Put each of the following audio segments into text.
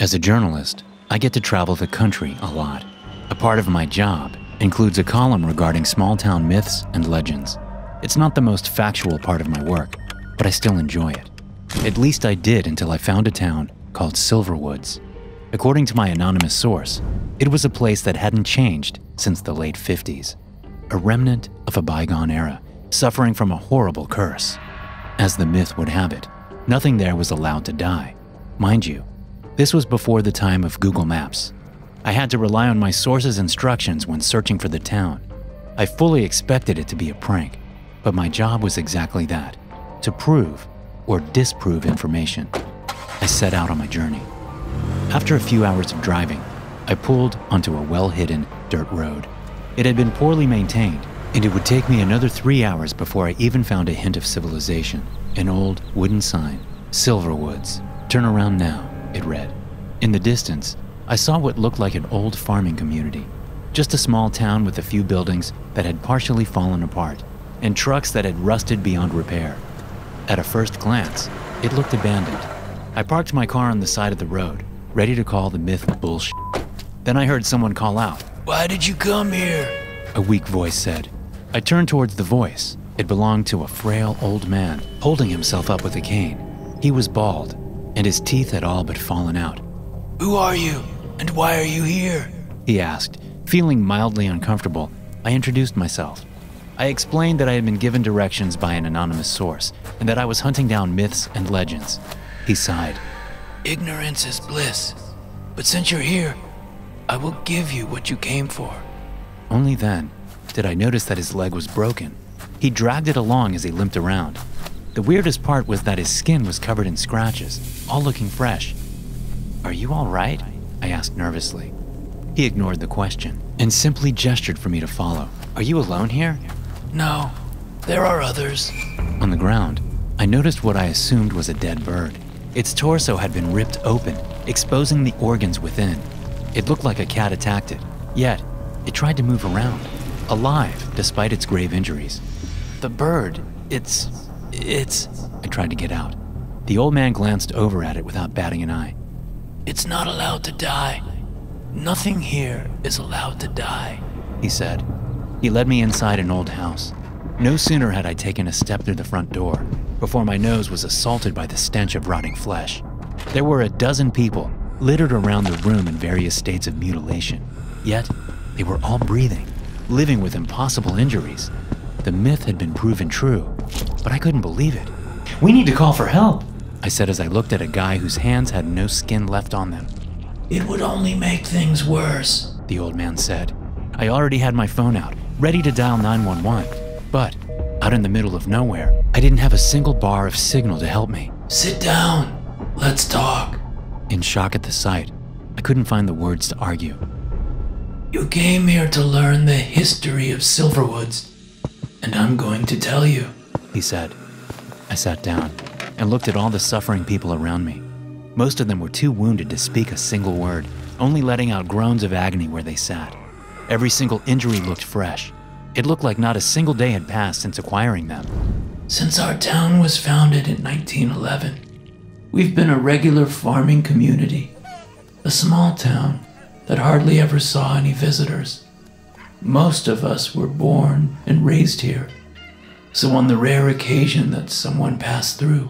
As a journalist, I get to travel the country a lot. A part of my job includes a column regarding small town myths and legends. It's not the most factual part of my work, but I still enjoy it. At least I did until I found a town called Silverwoods. According to my anonymous source, it was a place that hadn't changed since the late 50s, a remnant of a bygone era, suffering from a horrible curse. As the myth would have it, nothing there was allowed to die. Mind you, this was before the time of Google Maps. I had to rely on my source's instructions when searching for the town. I fully expected it to be a prank, but my job was exactly that to prove or disprove information. I set out on my journey. After a few hours of driving, I pulled onto a well hidden dirt road. It had been poorly maintained, and it would take me another three hours before I even found a hint of civilization. An old wooden sign, Silverwoods. Turn around now, it read. In the distance, I saw what looked like an old farming community. Just a small town with a few buildings that had partially fallen apart and trucks that had rusted beyond repair. At a first glance, it looked abandoned. I parked my car on the side of the road, ready to call the myth bullshit. Then I heard someone call out, Why did you come here? A weak voice said. I turned towards the voice. It belonged to a frail old man holding himself up with a cane. He was bald, and his teeth had all but fallen out. Who are you, and why are you here? He asked. Feeling mildly uncomfortable, I introduced myself. I explained that I had been given directions by an anonymous source and that I was hunting down myths and legends. He sighed. Ignorance is bliss, but since you're here, I will give you what you came for. Only then did I notice that his leg was broken. He dragged it along as he limped around. The weirdest part was that his skin was covered in scratches, all looking fresh. Are you all right? I asked nervously. He ignored the question and simply gestured for me to follow. Are you alone here? No, there are others. On the ground, I noticed what I assumed was a dead bird. Its torso had been ripped open, exposing the organs within. It looked like a cat attacked it, yet it tried to move around, alive despite its grave injuries. The bird, it's. It's. I tried to get out. The old man glanced over at it without batting an eye. It's not allowed to die. Nothing here is allowed to die, he said. He led me inside an old house. No sooner had I taken a step through the front door before my nose was assaulted by the stench of rotting flesh. There were a dozen people littered around the room in various states of mutilation. Yet, they were all breathing, living with impossible injuries. The myth had been proven true, but I couldn't believe it. We need to call for help, I said as I looked at a guy whose hands had no skin left on them. It would only make things worse, the old man said. I already had my phone out, ready to dial 911, but out in the middle of nowhere, I didn't have a single bar of signal to help me. Sit down. Let's talk. In shock at the sight, I couldn't find the words to argue. You came here to learn the history of Silverwoods, and I'm going to tell you, he said. I sat down and looked at all the suffering people around me. Most of them were too wounded to speak a single word, only letting out groans of agony where they sat. Every single injury looked fresh. It looked like not a single day had passed since acquiring them. Since our town was founded in 1911, we've been a regular farming community. A small town that hardly ever saw any visitors. Most of us were born and raised here. So, on the rare occasion that someone passed through,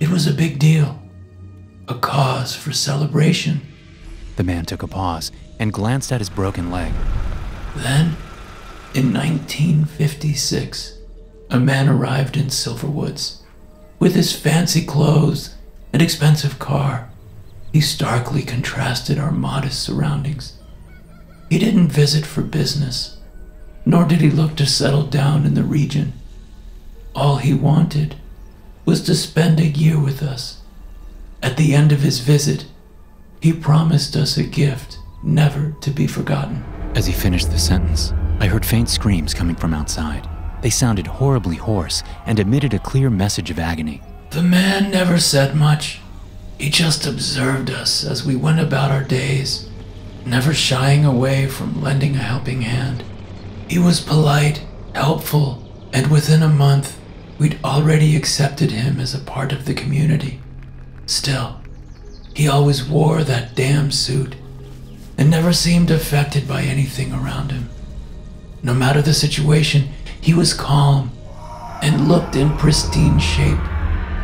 it was a big deal, a cause for celebration. The man took a pause and glanced at his broken leg. Then, in 1956, a man arrived in Silverwoods. With his fancy clothes and expensive car, he starkly contrasted our modest surroundings. He didn't visit for business, nor did he look to settle down in the region. All he wanted was to spend a year with us. At the end of his visit, he promised us a gift never to be forgotten. As he finished the sentence, I heard faint screams coming from outside. They sounded horribly hoarse and emitted a clear message of agony. The man never said much. He just observed us as we went about our days, never shying away from lending a helping hand. He was polite, helpful, and within a month, we'd already accepted him as a part of the community. Still, He always wore that damn suit and never seemed affected by anything around him. No matter the situation, he was calm and looked in pristine shape.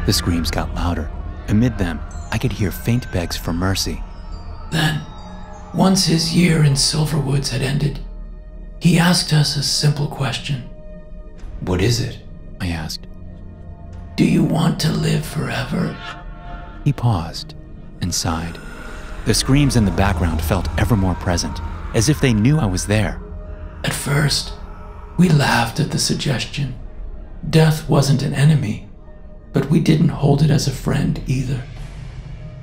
The screams got louder. Amid them, I could hear faint begs for mercy. Then, once his year in Silverwoods had ended, he asked us a simple question. What is it? I asked. Do you want to live forever? He paused and sighed. The screams in the background felt ever more present, as if they knew I was there. At first, we laughed at the suggestion. Death wasn't an enemy, but we didn't hold it as a friend either.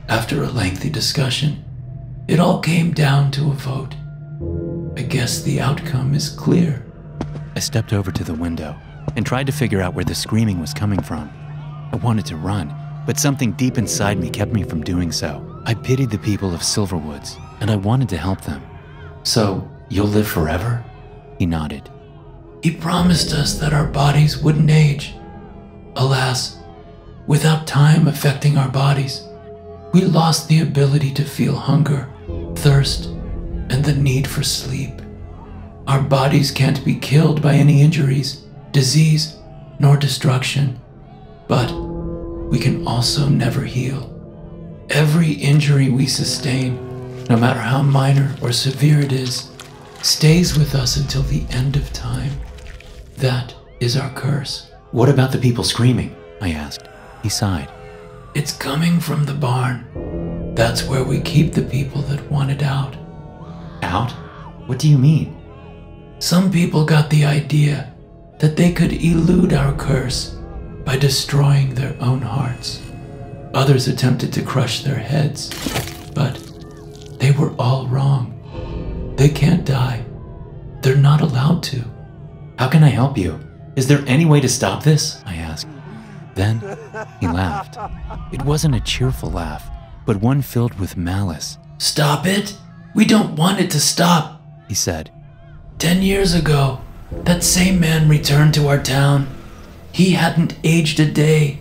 After a lengthy discussion, it all came down to a vote. I guess the outcome is clear. I stepped over to the window and tried to figure out where the screaming was coming from. I wanted to run, but something deep inside me kept me from doing so. I pitied the people of Silverwoods, and I wanted to help them. So, you'll live forever? He nodded. He promised us that our bodies wouldn't age. Alas, without time affecting our bodies, we lost the ability to feel hunger, thirst, and the need for sleep. Our bodies can't be killed by any injuries, disease, nor destruction, but we can also never heal. Every injury we sustain, no matter how minor or severe it is, stays with us until the end of time. That is our curse. What about the people screaming? I asked. He sighed. It's coming from the barn. That's where we keep the people that want it out. Out? What do you mean? Some people got the idea that they could elude our curse by destroying their own hearts. Others attempted to crush their heads, but they were all wrong. They can't die. They're not allowed to. How can I help you? Is there any way to stop this? I asked. Then he laughed. It wasn't a cheerful laugh, but one filled with malice. Stop it! We don't want it to stop, he said. Ten years ago, that same man returned to our town. He hadn't aged a day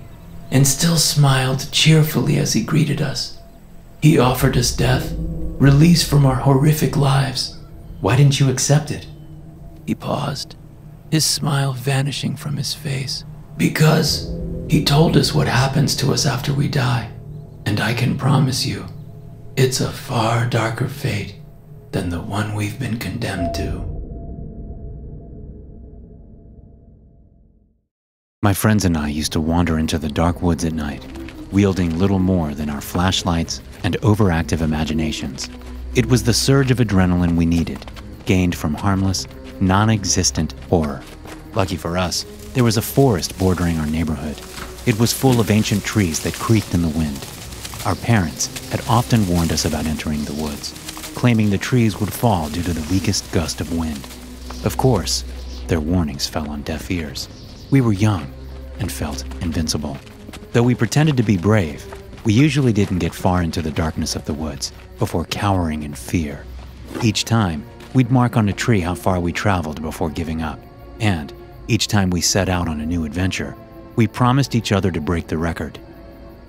and still smiled cheerfully as he greeted us. He offered us death, release from our horrific lives. Why didn't you accept it? He paused, his smile vanishing from his face. Because he told us what happens to us after we die. And I can promise you, it's a far darker fate than the one we've been condemned to. My friends and I used to wander into the dark woods at night, wielding little more than our flashlights and overactive imaginations. It was the surge of adrenaline we needed, gained from harmless, non existent horror. Lucky for us, there was a forest bordering our neighborhood. It was full of ancient trees that creaked in the wind. Our parents had often warned us about entering the woods, claiming the trees would fall due to the weakest gust of wind. Of course, their warnings fell on deaf ears. We were young and felt invincible. Though we pretended to be brave, we usually didn't get far into the darkness of the woods before cowering in fear. Each time, we'd mark on a tree how far we traveled before giving up. And each time we set out on a new adventure, we promised each other to break the record.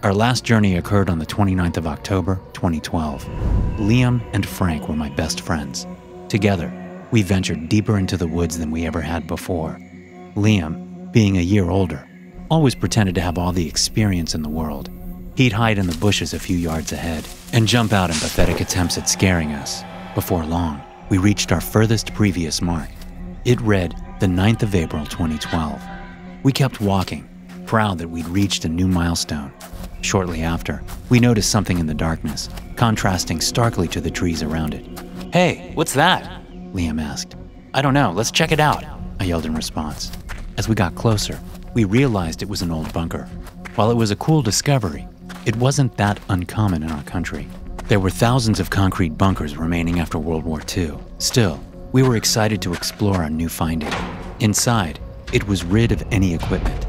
Our last journey occurred on the 29th of October, 2012. Liam and Frank were my best friends. Together, we ventured deeper into the woods than we ever had before. Liam being a year older, always pretended to have all the experience in the world. He'd hide in the bushes a few yards ahead and jump out in pathetic attempts at scaring us. Before long, we reached our furthest previous mark. It read the 9th of April 2012. We kept walking, proud that we'd reached a new milestone. Shortly after, we noticed something in the darkness, contrasting starkly to the trees around it. Hey, what's that? Liam asked. I don't know, let's check it out, I yelled in response. As we got closer, we realized it was an old bunker. While it was a cool discovery, it wasn't that uncommon in our country. There were thousands of concrete bunkers remaining after World War II. Still, we were excited to explore our new finding. Inside, it was rid of any equipment.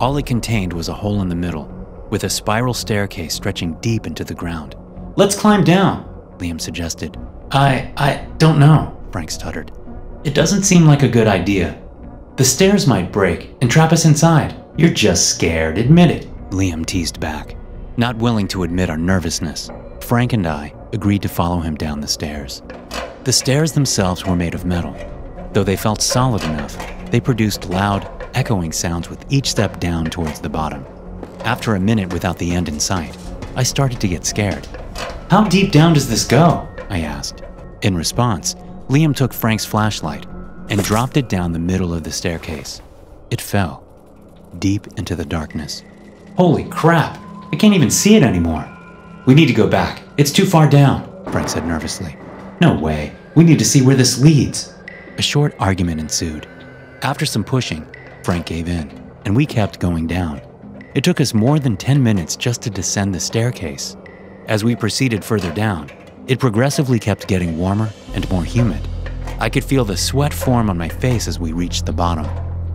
All it contained was a hole in the middle, with a spiral staircase stretching deep into the ground. Let's climb down, Liam suggested. I, I don't know, Frank stuttered. It doesn't seem like a good idea. The stairs might break and trap us inside. You're just scared, admit it. Liam teased back, not willing to admit our nervousness. Frank and I agreed to follow him down the stairs. The stairs themselves were made of metal. Though they felt solid enough, they produced loud, echoing sounds with each step down towards the bottom. After a minute without the end in sight, I started to get scared. How deep down does this go? I asked. In response, Liam took Frank's flashlight and dropped it down the middle of the staircase. It fell, deep into the darkness. Holy crap! I can't even see it anymore. We need to go back. It's too far down, Frank said nervously. No way. We need to see where this leads. A short argument ensued. After some pushing, Frank gave in, and we kept going down. It took us more than 10 minutes just to descend the staircase. As we proceeded further down, it progressively kept getting warmer and more humid. I could feel the sweat form on my face as we reached the bottom.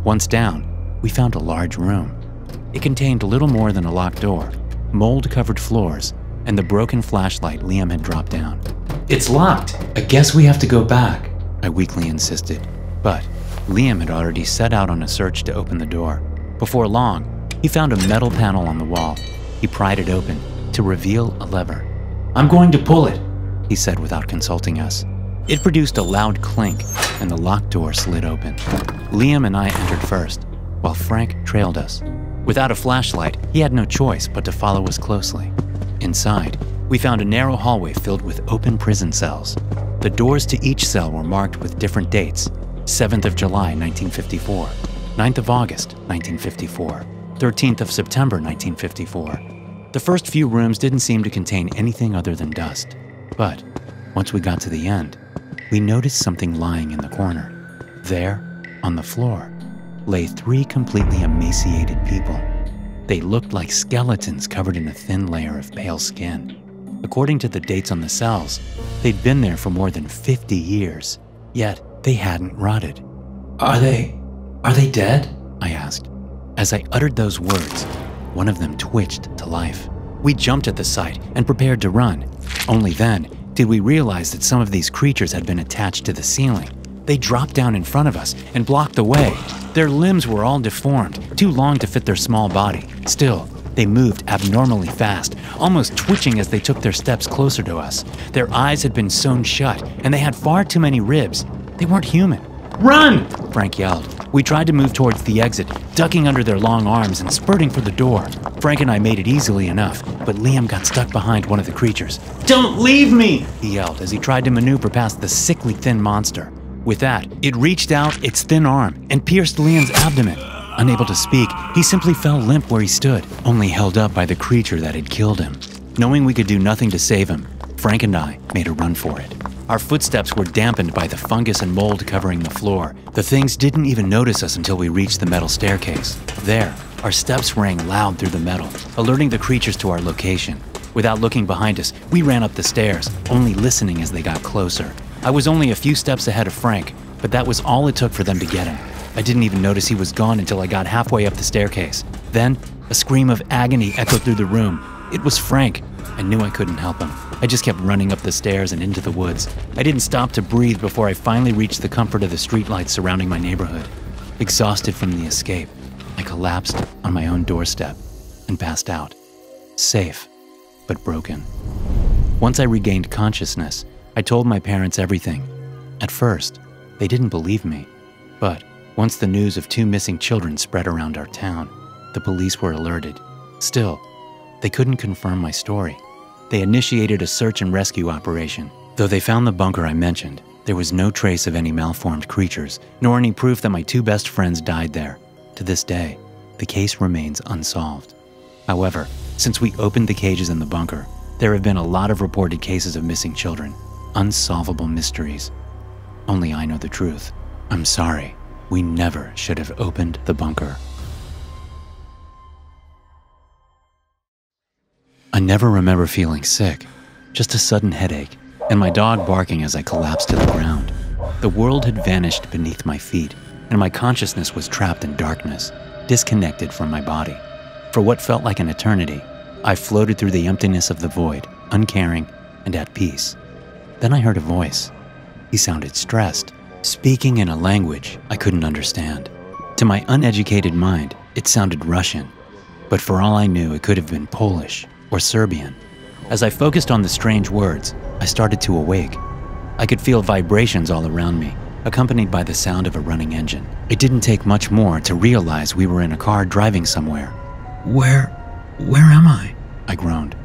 Once down, we found a large room. It contained little more than a locked door, mold covered floors, and the broken flashlight Liam had dropped down. It's locked. I guess we have to go back, I weakly insisted. But Liam had already set out on a search to open the door. Before long, he found a metal panel on the wall. He pried it open to reveal a lever. I'm going to pull it, he said without consulting us. It produced a loud clink, and the locked door slid open. Liam and I entered first, while Frank trailed us. Without a flashlight, he had no choice but to follow us closely. Inside, we found a narrow hallway filled with open prison cells. The doors to each cell were marked with different dates 7th of July, 1954, 9th of August, 1954, 13th of September, 1954. The first few rooms didn't seem to contain anything other than dust. But once we got to the end, we noticed something lying in the corner. There, on the floor, lay three completely emaciated people. They looked like skeletons covered in a thin layer of pale skin. According to the dates on the cells, they'd been there for more than 50 years, yet they hadn't rotted. Are they. are they dead? I asked. As I uttered those words, one of them twitched to life. We jumped at the sight and prepared to run. Only then did we realize that some of these creatures had been attached to the ceiling. They dropped down in front of us and blocked the way. Their limbs were all deformed, too long to fit their small body. Still, they moved abnormally fast, almost twitching as they took their steps closer to us. Their eyes had been sewn shut, and they had far too many ribs. They weren't human. Run! Frank yelled. We tried to move towards the exit, ducking under their long arms and spurting for the door. Frank and I made it easily enough, but Liam got stuck behind one of the creatures. Don't leave me! He yelled as he tried to maneuver past the sickly thin monster. With that, it reached out its thin arm and pierced Liam's abdomen. Unable to speak, he simply fell limp where he stood, only held up by the creature that had killed him. Knowing we could do nothing to save him, Frank and I made a run for it. Our footsteps were dampened by the fungus and mold covering the floor. The things didn't even notice us until we reached the metal staircase. There, our steps rang loud through the metal, alerting the creatures to our location. Without looking behind us, we ran up the stairs, only listening as they got closer. I was only a few steps ahead of Frank, but that was all it took for them to get him. I didn't even notice he was gone until I got halfway up the staircase. Then, a scream of agony echoed through the room. It was Frank. I knew I couldn't help him. I just kept running up the stairs and into the woods. I didn't stop to breathe before I finally reached the comfort of the streetlights surrounding my neighborhood. Exhausted from the escape, I collapsed on my own doorstep and passed out. Safe, but broken. Once I regained consciousness, I told my parents everything. At first, they didn't believe me. But once the news of two missing children spread around our town, the police were alerted. Still, they couldn't confirm my story. They initiated a search and rescue operation. Though they found the bunker I mentioned, there was no trace of any malformed creatures, nor any proof that my two best friends died there. To this day, the case remains unsolved. However, since we opened the cages in the bunker, there have been a lot of reported cases of missing children, unsolvable mysteries. Only I know the truth. I'm sorry. We never should have opened the bunker. I never remember feeling sick, just a sudden headache, and my dog barking as I collapsed to the ground. The world had vanished beneath my feet, and my consciousness was trapped in darkness, disconnected from my body. For what felt like an eternity, I floated through the emptiness of the void, uncaring and at peace. Then I heard a voice. He sounded stressed, speaking in a language I couldn't understand. To my uneducated mind, it sounded Russian, but for all I knew, it could have been Polish or Serbian As I focused on the strange words, I started to awake. I could feel vibrations all around me, accompanied by the sound of a running engine. It didn't take much more to realize we were in a car driving somewhere. Where. where am I? I groaned.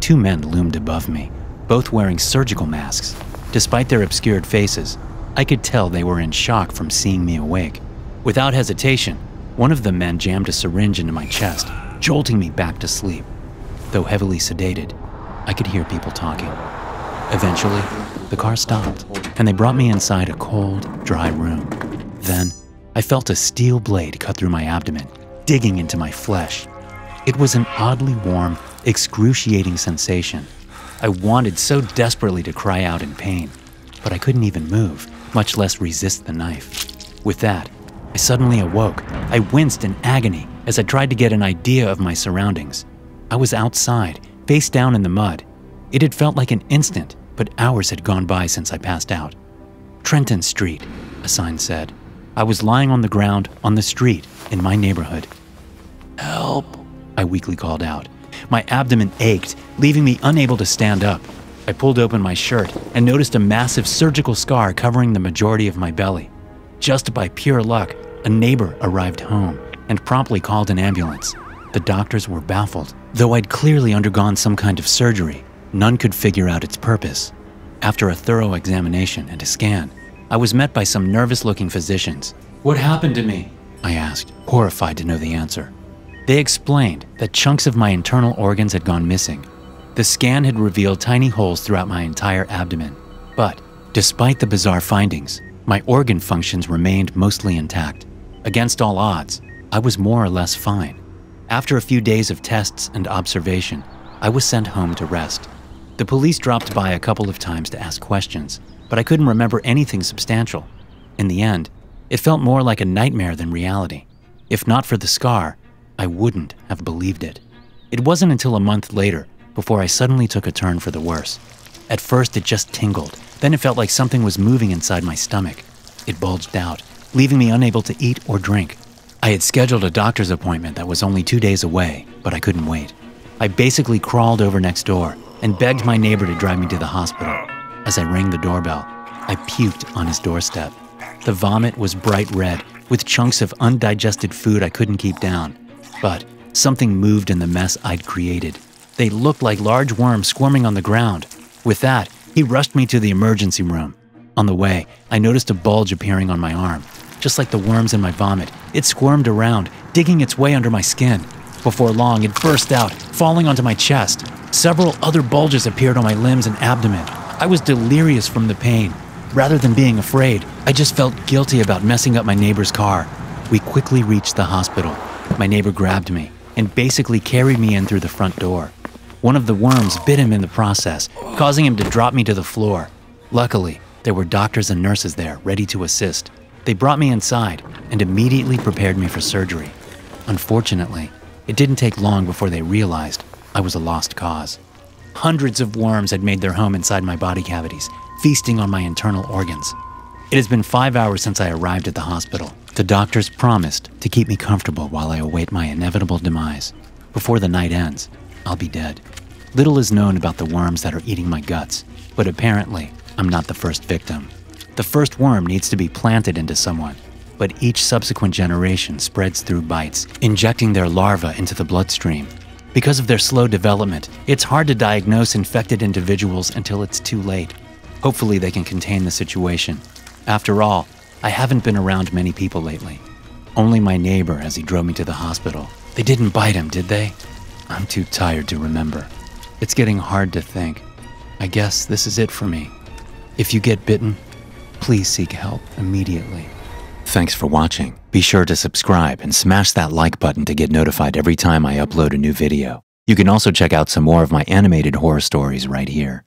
Two men loomed above me, both wearing surgical masks. Despite their obscured faces, I could tell they were in shock from seeing me awake. Without hesitation, one of the men jammed a syringe into my chest, jolting me back to sleep. Though heavily sedated, I could hear people talking. Eventually, the car stopped, and they brought me inside a cold, dry room. Then, I felt a steel blade cut through my abdomen, digging into my flesh. It was an oddly warm, excruciating sensation. I wanted so desperately to cry out in pain, but I couldn't even move, much less resist the knife. With that, I suddenly awoke. I winced in agony as I tried to get an idea of my surroundings. I was outside, face down in the mud. It had felt like an instant, but hours had gone by since I passed out. Trenton Street, a sign said. I was lying on the ground on the street in my neighborhood. Help, I weakly called out. My abdomen ached, leaving me unable to stand up. I pulled open my shirt and noticed a massive surgical scar covering the majority of my belly. Just by pure luck, a neighbor arrived home and promptly called an ambulance. The doctors were baffled. Though I'd clearly undergone some kind of surgery, none could figure out its purpose. After a thorough examination and a scan, I was met by some nervous looking physicians. What happened to me? I asked, horrified to know the answer. They explained that chunks of my internal organs had gone missing. The scan had revealed tiny holes throughout my entire abdomen. But, despite the bizarre findings, my organ functions remained mostly intact. Against all odds, I was more or less fine. After a few days of tests and observation, I was sent home to rest. The police dropped by a couple of times to ask questions, but I couldn't remember anything substantial. In the end, it felt more like a nightmare than reality. If not for the scar, I wouldn't have believed it. It wasn't until a month later before I suddenly took a turn for the worse. At first, it just tingled. Then it felt like something was moving inside my stomach. It bulged out, leaving me unable to eat or drink. I had scheduled a doctor's appointment that was only two days away, but I couldn't wait. I basically crawled over next door and begged my neighbor to drive me to the hospital. As I rang the doorbell, I puked on his doorstep. The vomit was bright red, with chunks of undigested food I couldn't keep down. But something moved in the mess I'd created. They looked like large worms squirming on the ground. With that, he rushed me to the emergency room. On the way, I noticed a bulge appearing on my arm. Just like the worms in my vomit, it squirmed around, digging its way under my skin. Before long, it burst out, falling onto my chest. Several other bulges appeared on my limbs and abdomen. I was delirious from the pain. Rather than being afraid, I just felt guilty about messing up my neighbor's car. We quickly reached the hospital. My neighbor grabbed me and basically carried me in through the front door. One of the worms bit him in the process, causing him to drop me to the floor. Luckily, there were doctors and nurses there ready to assist. They brought me inside and immediately prepared me for surgery. Unfortunately, it didn't take long before they realized I was a lost cause. Hundreds of worms had made their home inside my body cavities, feasting on my internal organs. It has been five hours since I arrived at the hospital. The doctors promised to keep me comfortable while I await my inevitable demise. Before the night ends, I'll be dead. Little is known about the worms that are eating my guts, but apparently, I'm not the first victim. The first worm needs to be planted into someone, but each subsequent generation spreads through bites, injecting their larvae into the bloodstream. Because of their slow development, it's hard to diagnose infected individuals until it's too late. Hopefully, they can contain the situation. After all, I haven't been around many people lately. Only my neighbor as he drove me to the hospital. They didn't bite him, did they? I'm too tired to remember. It's getting hard to think. I guess this is it for me. If you get bitten, please seek help immediately. Thanks for watching. Be sure to subscribe and smash that like button to get notified every time I upload a new video. You can also check out some more of my animated horror stories right here.